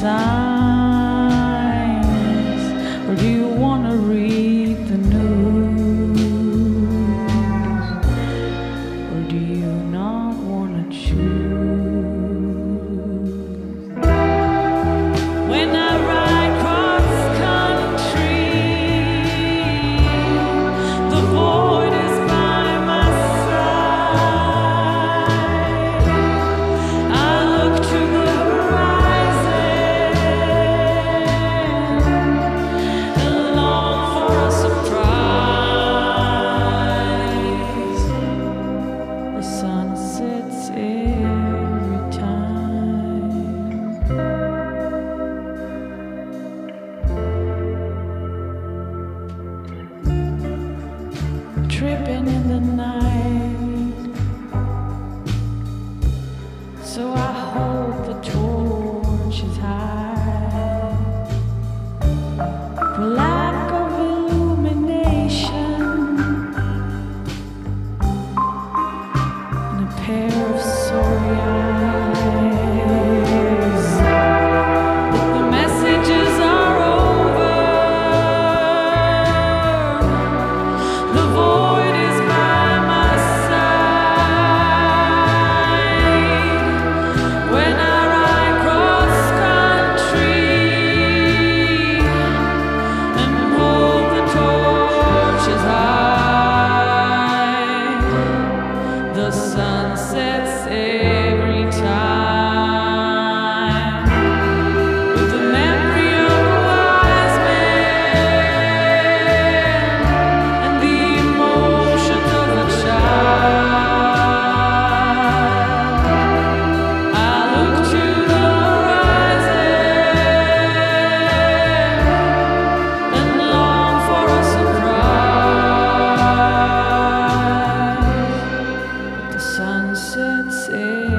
signs? Or do you want to pair yeah.